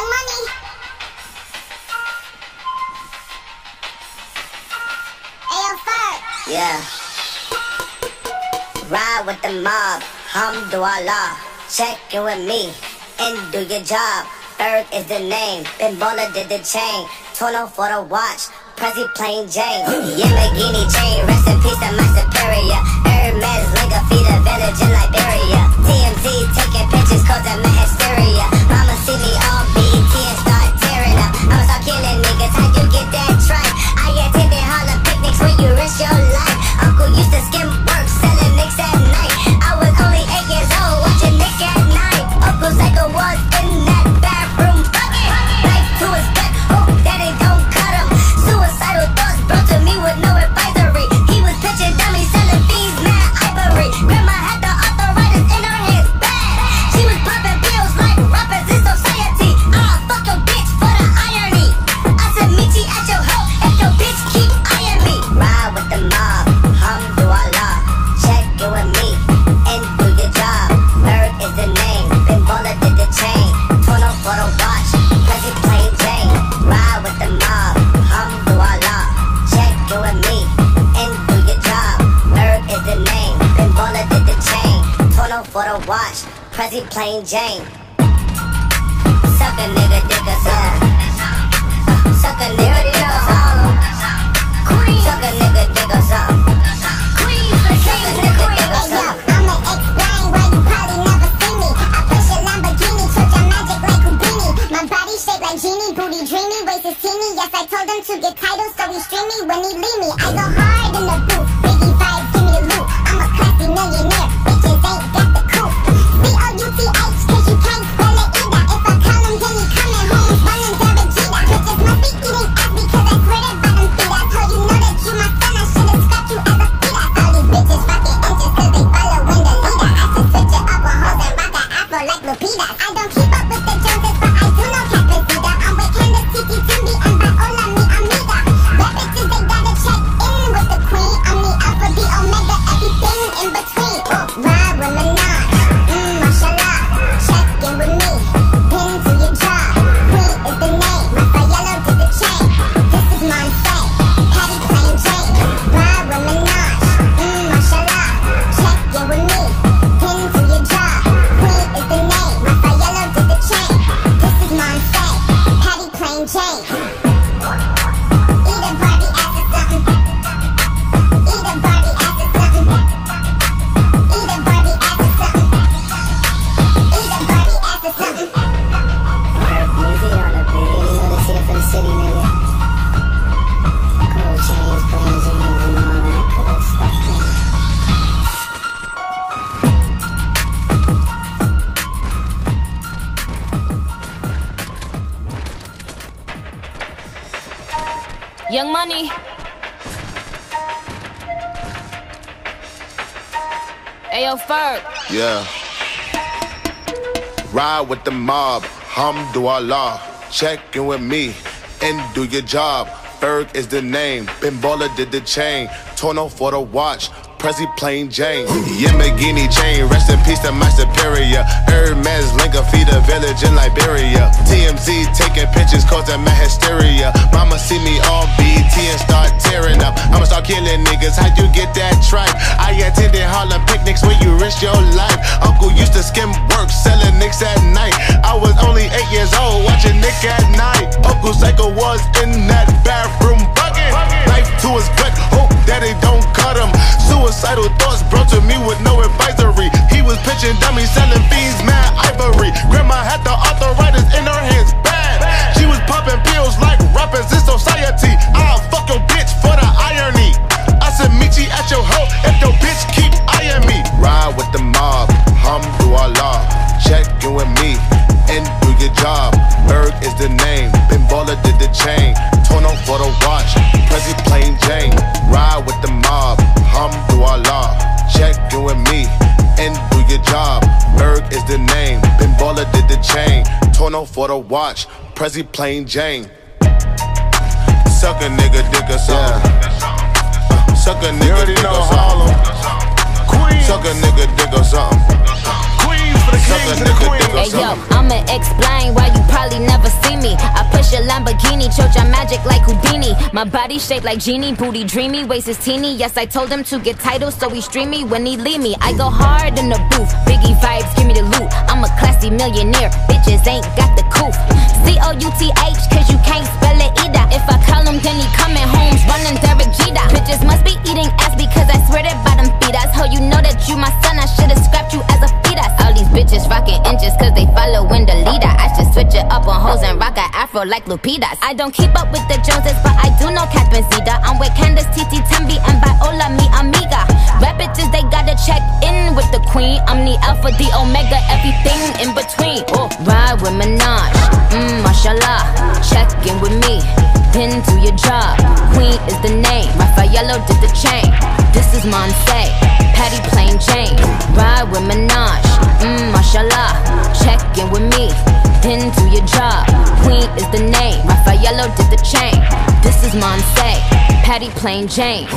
Money. Ayo, Ferg. Yeah. Ride with the mob, Hamdulillah. Check in with me and do your job. Ferg is the name, Ben Baller did the chain. Tono for the watch, Prezi plain Jane. Yamagini chain, watch, Prezi plain Jane. Suck a nigga, dick us up. Suck a nigga, dick a up. Suck a nigga, dick us Hey. I'ma explain why you probably never seen me. I push a Lamborghini, touch your magic like Houdini. My body shaped like genie, booty dreamy, is teeny. Yes, I told him to get titles, so he stream me when he leave me. I go hard Young Money. Ayo, Ferg. Yeah. Ride with the mob, Hamdulillah. Check in with me and do your job. Ferg is the name, Ben Baller did the chain. Torno for the watch, Prezi plain Jane. Yamagini chain, rest in peace to my superior. Hermes Linga feed a village in Liberia. TMZ taking pictures, causing my hysteria. Mama see me on BT and start tearing up. I'ma start killing niggas, how you get that tripe? I attended Harlem picnics where you risk your life. Uncle used to skim work, selling nicks at night. I was only eight years old, watching Nick at night. Uncle Psycho was in that Suicidal thoughts brought to me with no advisory. He was pitching dummies, selling fiends, mad ivory. Grandma had the arthritis in her hands, bad. She was popping pills like rappers in society. I'll chain. Torn up for the watch, Prezi plain Jane. Suck a nigga dick or something. Suck a nigga dick or something. Suck a nigga dick or something. Queens for the kings and the queens. Hey yo, I'ma explain why you probably never see me. I push a Lamborghini, your magic like Houdini. My body shaped like genie, booty dreamy, waist is teeny. Yes, I told him to get titles, so he stream me when he leave me. I go hard in the booth, Biggie vibes, give me the loot. I'm a classy millionaire, bitches ain't got the coof. C O U T H, cause you can't spell it either. If I call him, then he coming home, running Derek Jeter. Bitches must be eating ass because I swear that bottom feed us. Ho, you know that you my son, I should've afro like Lupitas. I don't keep up with the Joneses, but I do know Catherine Zeta. I'm with Candace, Titi, Tembi, and Viola, mi amiga. Rap bitches, they gotta check in with the queen. I'm the alpha, the omega, everything in between. Oh, ride with Minaj, mmm, mashallah. Check in with me, then do your job. Queen is the name, Raffaello did the chain. This is Monse, Patty plain Jane. Ride with Minaj, chain. This is Monse, Patty plain Jane.